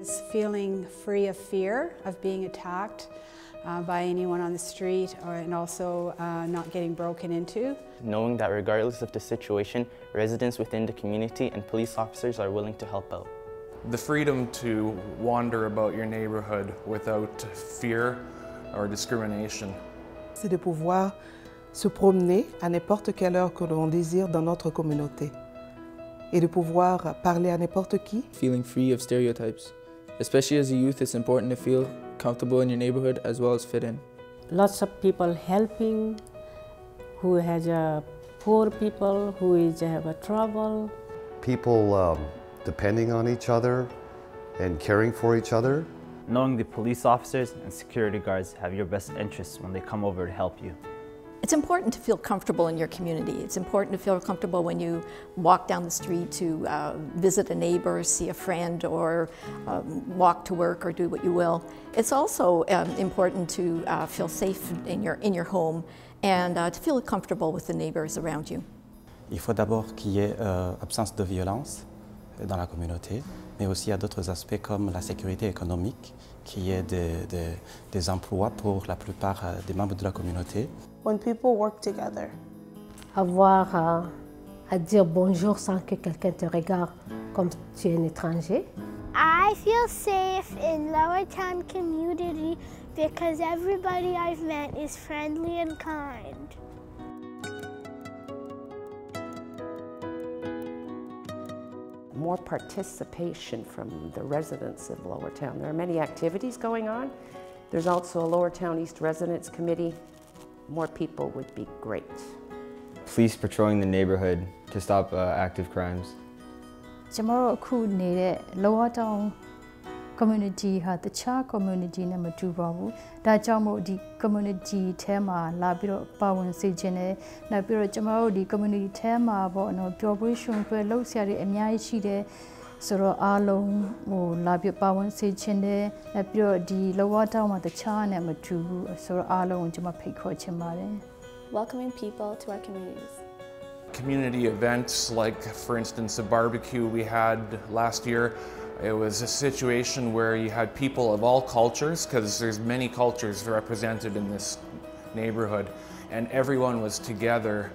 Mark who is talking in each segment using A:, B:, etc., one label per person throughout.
A: Is feeling free of fear of being attacked uh, by anyone on the street or, and also uh, not getting broken into.
B: Knowing that regardless of the situation, residents within the community and police officers are willing to help out.
C: The freedom to wander about your neighborhood without fear or discrimination.
D: C'est de pouvoir se promener à n'importe quelle heure que l'on désire dans notre communauté et de pouvoir parler à n'importe qui.
E: Feeling free of stereotypes. Especially as a youth, it's important to feel comfortable in your neighborhood as well as fit in.
F: Lots of people helping, who has a poor people, who is have a trouble.
G: People um, depending on each other and caring for each other.
H: Knowing the police officers and security guards have your best interests when they come over to help you.
I: It's important to feel comfortable in your community. It's important to feel comfortable when you walk down the street to uh, visit a neighbor, see a friend, or um, walk to work or do what you will. It's also um, important to uh, feel safe in your, in your home and uh, to feel comfortable with the neighbors around you.
J: Il faut d'abord qu'il y ait euh, absence de violence dans la communauté, mais aussi a d'autres aspects comme la sécurité économique, qu'il y ait des, des, des emplois pour la plupart euh, des membres de la communauté.
K: when people work together.
F: Avoir à, à dire bonjour sans que quelqu'un te regarde comme tu es un étranger.
L: I feel safe in Lower Town community because everybody I've met is friendly and kind.
M: more participation from the residents of Lowertown. There are many activities going on. There's also a Lowertown East Residents Committee. More people would be great.
N: Police patrolling the neighborhood to stop uh, active crimes.
O: ကျမတို့အခုနေတဲ့လောဝတောင် community ဟာတခြား community နဲ့မတူပါဘူး။ဒါကြောင့်မို့ဒီ community ထဲမှာလာပြီးတော့ပါဝင်စေခြင်းနဲ့နောက်ပြီးတော့ကျမတို့ဒီ community ထဲမှာပေါ့နော်ပျော်ပွဲရွှင်ပွဲလှုပ်ရှားတွေအများကြီးရှိတယ်။ဆိုတော့အားလုံးဟိုလာပြပါဝင်စေချင်တယ်။ပြီးတော့ဒီလောဝတောင်းမှာတခြားနဲ့မတူဘူးဆိုတော့အားလုံးကိုကျွန်မဖိတ်ခေါ်ချင်ပါတယ်
P: Welcoming people to our communities.
C: Community events like, for instance, a barbecue we had last year. It was a situation where you had people of all cultures, because there's many cultures represented in this neighborhood, and everyone was together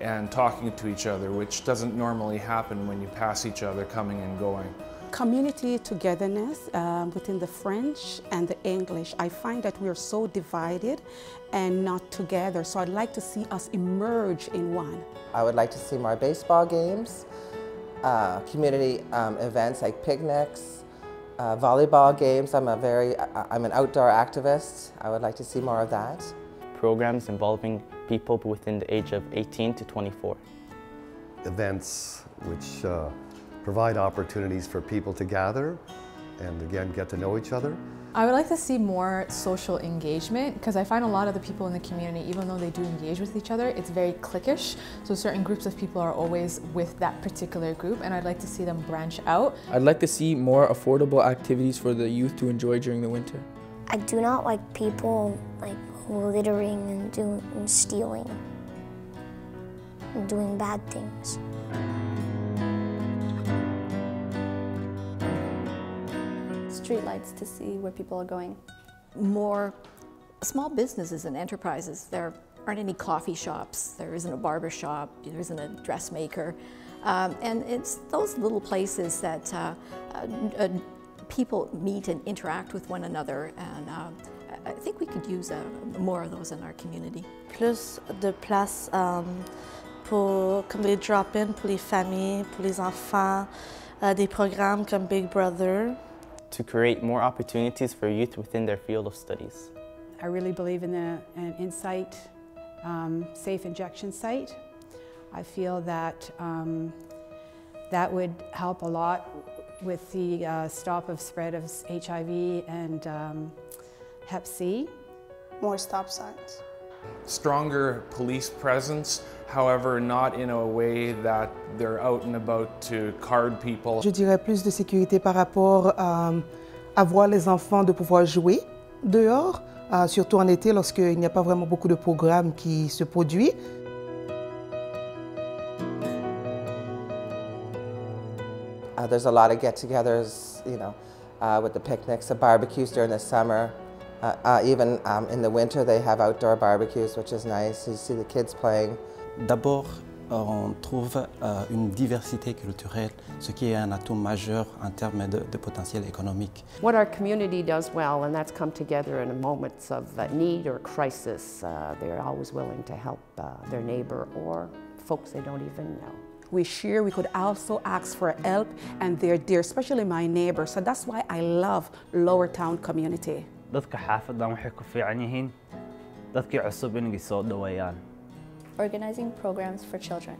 C: and talking to each other, which doesn't normally happen when you pass each other coming and going.
Q: Community togetherness um, within the French and the English. I find that we are so divided and not together, so I'd like to see us emerge in one.
R: I would like to see more baseball games, uh, community um, events like picnics, uh, volleyball games. I'm a very, I'm an outdoor activist. I would like to see more of that.
B: Programs involving people within the age of 18 to 24.
G: Events which uh, provide opportunities for people to gather and again get to know each other.
P: I would like to see more social engagement because I find a lot of the people in the community, even though they do engage with each other, it's very cliquish. So certain groups of people are always with that particular group and I'd like to see them branch out.
E: I'd like to see more affordable activities for the youth to enjoy during the winter.
L: I do not like people like littering and doing and stealing and doing bad things.
P: Streetlights to see where people are going.
I: More small businesses and enterprises. There aren't any coffee shops, there isn't a barber shop, there isn't a dressmaker. Um, and it's those little places that uh, uh, uh, people meet and interact with one another and uh, I think we could use uh, more of those in our community.
K: Plus de place um, pour comme les drop-in pour les familles, pour les enfants, uh, des programmes comme Big Brother.
B: To create more opportunities for youth within their field of studies.
A: I really believe in the, an Insite um, safe injection site. I feel that um, that would help a lot with the uh, stop of spread of HIV and um, Hep C.
K: More stop signs.
C: Stronger police presence, however, not in a way that they're out and about to card people.
D: Je dirais plus de sécurité par rapport à, à voir les enfants de pouvoir jouer dehors, uh, surtout en été lorsqu'il n'y a pas vraiment beaucoup de programmes qui se produisent.
R: Uh, there's a lot of get-togethers, you know, uh, with the picnics, the barbecues during the summer. Uh, uh, even um, in the winter, they have outdoor barbecues, which is nice. You see the kids playing.
J: D'abord, on trouve euh, une diversité culturelle, ce qui est un atout majeur en termes de, de, potentiel économique.
M: What our community does well, and that's come together in moments of uh, need or crisis, uh, they're always willing to help uh, their neighbor or folks they don't even know.
Q: We share, we could also ask for help, and they're there, especially my neighbor. So that's why I love Lowertown community.
H: Dadka xaafadan waxay ku fiican yihiin dadkii cusub inay soo dhaweeyaan
S: organizing programs for children.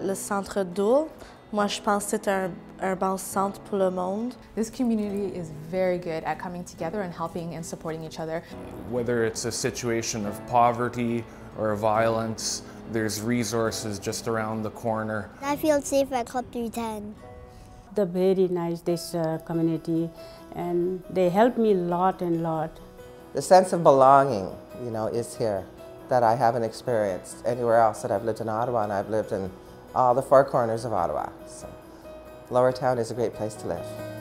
K: Le centre d'eau, moi je pense c'est un, un bon centre pour le monde.
P: This community is very good at coming together and helping and supporting each other.
C: Whether it's a situation of poverty or violence, there's resources just around the corner.
L: I feel safe at Club 310.
F: The very nice this uh, community and they help me a lot and lot.
R: The sense of belonging, you know, is here that I haven't experienced anywhere else that I've lived in Ottawa and I've lived in all the four corners of Ottawa. So Lowertown is a great place to live.